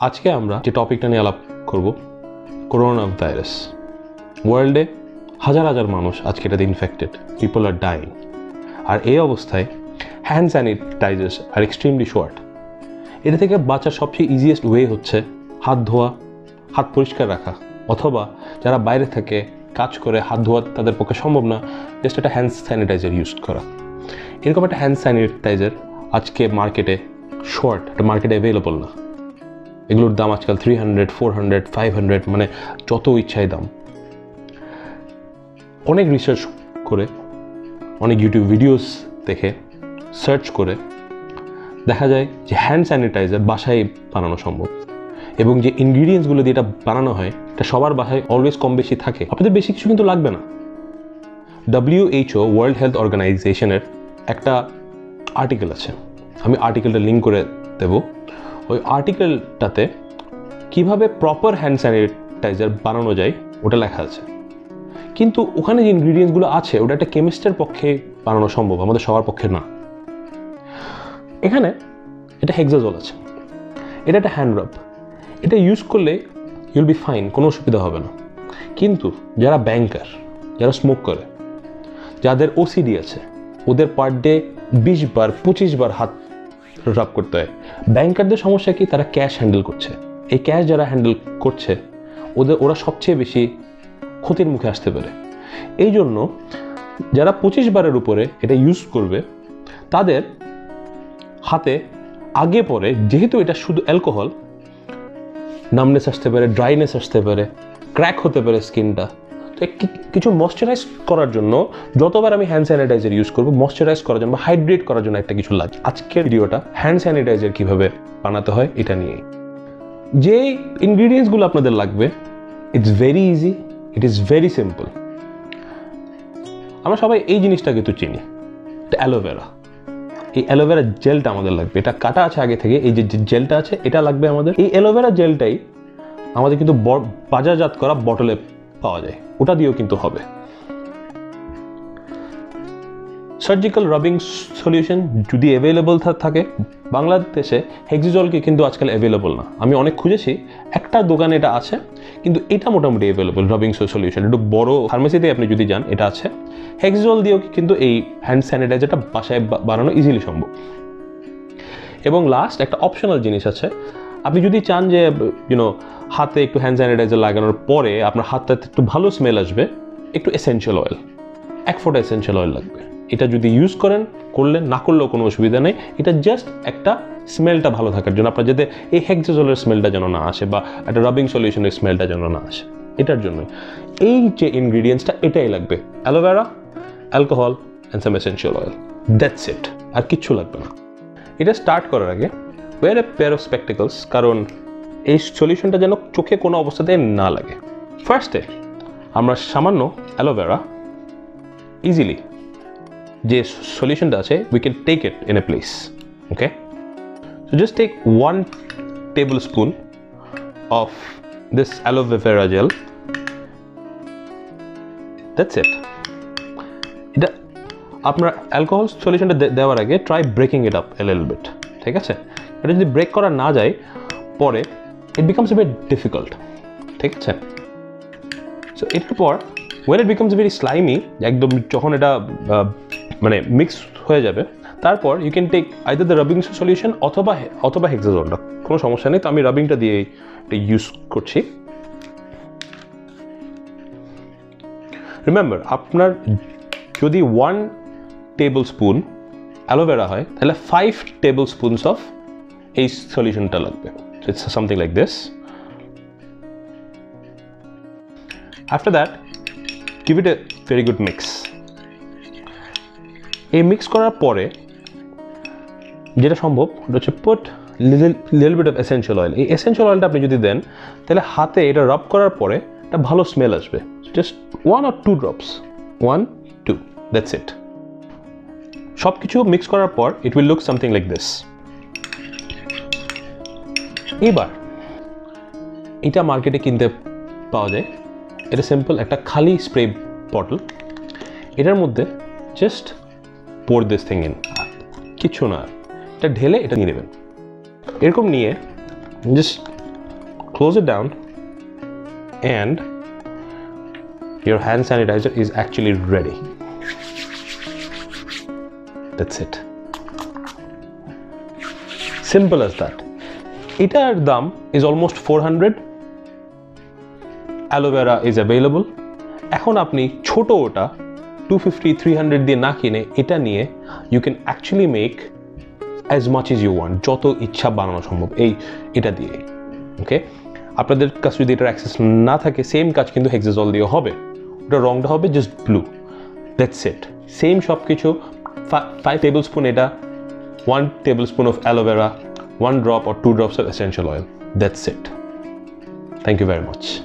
আজকে আমরা যে টপিকটা নিয়ে আলাপ করব করোনা ভাইরাস ওয়ার্ল্ডে হাজার হাজার মানুষ আজকে এটাতে ইনফেক্টেড পিপল আর ডাইং আর এই অবস্থায় hand sanitizers are extremely short এটা থেকে বাঁচার সবচেয়ে ইজিয়েস্ট ওয়ে হচ্ছে হাত ধোয়া, হাত পরিষ্কার রাখা। অথবা যারা বাইরে থেকে কাজ করে হাত ধোয়া তাদের পক্ষে সম্ভব না জাস্ট একটা হ্যান্ড স্যানিটাইজার ইউজ করা। এরকম একটা হ্যান্ড স্যানিটাইজার আজকে মার্কেটে শর্ট এটা মার্কেটে অ্যাভেলেবল না। এগুলোর দাম আজকাল three hundred four hundred five hundred মানে যত ইচ্ছাই দাম। অনেক রিসার্চ করে, অনেক ইউটিউব ভিডিওস দেখে সার্চ করে, দেখা যায় যে হ্যান্ড স্যানিটাইজার বাসায় বানানো সম্ভব। এবং যে ইনগ্রিডিয়েন্টসগুলো দিয়ে এটা বানানো হয়, এটা সবার বাসায় অলওয়েজ কম বেশি থাকে। আপনাদের বেশি কিছু কিন্তু লাগবে না। ডাব্লিউএইচও ওয়ার্ল্ড হেলথ অর্গানাইজেশনের একটা আর্টিকেল আছে। আমি আর্টিকেলটা লিঙ্ক করে দেব। ওই আর্টিকেলটাতে কীভাবে প্রপার হ্যান্ড স্যানিটাইজার বানানো যায়, ওটা লেখা আছে। কিন্তু ওখানে যে ইনগ্রিডিয়েন্টসগুলো আছে, ওটা একটা কেমিস্টের পক্ষে বানানো সম্ভব, আমাদের সবার পক্ষে না। এখানে এটা হেক্সাজল আছে। এটা একটা হ্যান্ড রাব এটা ইউজ করলে ইউল বি ফাইন কোনো অসুবিধা হবে না। কিন্তু যারা ব্যাংকার যারা স্মোক করে, যাদের ওসিডি আছে, ওদের পার ডে বিশ বার, পঁচিশ বার হাত রাব করতে হয়। ব্যাংকারদের সমস্যা কি? তারা ক্যাশ হ্যান্ডেল করছে। এই ক্যাশ যারা হ্যান্ডেল করছে, ওদের, ওরা সবচেয়ে বেশি ক্ষতির মুখে আসতে পারে। এই জন্য যারা পঁচিশ বারের উপরে এটা ইউজ করবে, তাদের হাতে আগে পরে যেহেতু এটা শুধু অ্যালকোহল নামনেস আসতে পারে ড্রাইনেস আসতে পারে ক্র্যাক হতে পারে স্কিনটা কিছু ময়শ্চারাইজ করার জন্য যতবার আমি হ্যান্ড স্যানিটাইজার ইউজ করব ময়শ্চারাইজ করার জন্য বা হাইড্রেট করার জন্য একটা কিছু লাগে। আজকের ভিডিওটা হ্যান্ড স্যানিটাইজার কীভাবে বানাতে হয় এটা নিয়ে যে ইনগ্রিডিয়েন্টসগুলো আপনাদের লাগবে it's very easy it is very simple আমরা সবাই এই জিনিসটা কিন্তু চিনি অ্যালোভেরা এই অ্যালোভেরা জেলটা আমাদের লাগবে, এটা কাটা আছে আগে থেকে, এই যে জেলটা আছে, এটা লাগবে আমাদের। এই অ্যালোভেরা জেলটাই আমাদের কিন্তু বাজারজাত করা বটলে পাওয়া যায়। ওটা দিয়েও কিন্তু হবে। সার্জিক্যাল রাবিং সলিউশন যদি অ্যাভেলেবল থাকে, বাংলাদেশে হেক্সিজলকে কিন্তু আজকাল অ্যাভেলেবল না। আমি অনেক খুঁজেছি, একটা দোকানে এটা আছে, কিন্তু এটা মোটামুটি অ্যাভেলেবল রাবিং সলিউশন একটু বড় ফার্মেসিতে আপনি যদি যান, এটা আছে। হেক্সিজল দিয়েও কিন্তু এই হ্যান্ড স্যানিটাইজারটা বাসায় বানানো ইজিলি সম্ভব। এবং লাস্ট একটা অপশনাল জিনিস আছে। আপনি যদি চান যে ইউনো হাতে একটু হ্যান্ড স্যানিটাইজার লাগানোর পরে আপনার হাতটাতে একটু ভালো স্মেল আসবে, একটু এসেনশিয়াল অয়েল এক ফোঁটা এসেনশিয়াল অয়েল লাগবে। এটা যদি ইউজ করেন করলে না করলেও কোনো অসুবিধা নেই। এটা জাস্ট একটা স্মেলটা ভালো থাকার জন্য, আপনার যাতে এই হেক্সেজলের স্মেলটা যেন না আসে বা একটা রাবিং সলিউশনের স্মেলটা যেন না আসে। এটার জন্য এই যে ইনগ্রিডিয়েন্টসটা এটাই লাগবে। Aloe vera alcohol and some essential oil that's it আর কিচ্ছু লাগবে না। এটা স্টার্ট করার আগে wear a pair of spectacles কারণ এই সলিউশনটা যেন চোখে কোনো অবস্থাতে না লাগে। ফার্স্টে আমরা সামান্য অ্যালোভেরা ইজিলি যে সলিউশনটা আছে we can take it in a place okay just take one tablespoon of this aloe vera gel that's it এটা আপনার অ্যালকোহল সলিউশনটা দেওয়ার আগে try breaking it up a little bit ঠিক আছে? এটা যদি ব্রেক করা না যায়, পরে it becomes a very difficult ঠিক আছে? সো এটার পর when it becomes very slimy একদম যখন এটা মানে মিক্স হয়ে যাবে, তারপর you can take either the rubbing solution অথবা অথবা হেক্সাজলটা কোনো সমস্যা নেই, তো আমি রাবিংটা দিয়ে এটা ইউজ করছি। রিমেম্বার আপনার যদি ওয়ান টেবিল স্পুন অ্যালোভেরা হয়, তাহলে ফাইভ টেবিল স্পুনস অফ এই সলিউশনটা লাগবে। It's something like this after that give it a very good mix এই মিক্স করার পরে যেটা সম্ভব, ওটা হচ্ছে put little bit of essential oil এই এসেন্সিয়াল অয়েলটা আপনি যদি দেন, তাহলে হাতে এটা রাব করার পরে একটা ভালো স্মেল আসবে। Just one or two drops one two that's it সব কিছু মিক্স করার পর it will look something like this এবার, এটা মার্কেটে কিনতে পাওয়া যায়। এটা সিম্পল একটা খালি স্প্রে বটল এটার মধ্যে just pour this thing in কিছু না। এটা ঢেলে এটা নিয়ে নেবেন। এরকম নিয়ে just close it down and your hand sanitizer is actually ready that's it simple as that এটার দাম is almost four hundred aloe vera is available এখন আপনি ছোট ওটা টু ফিফটি থ্রি হান্ড্রেড দিয়ে না কিনে এটা নিয়ে you can actually make as much is you want যত ইচ্ছা বানানো সম্ভব, এই এটা দিয়ে ওকে আপনাদের কাছে যদি এটার অ্যাক্সেস না থাকে সেম কাজ কিন্তু হেক্সাজল দিয়ে হবে। ওটা রংটা হবে just blue that's it same সব কিছু ফাইভ টেবিল স্পুন এটা one tablespoon of aloe vera one drop or two drops of essential oil. That's it. Thank you very much.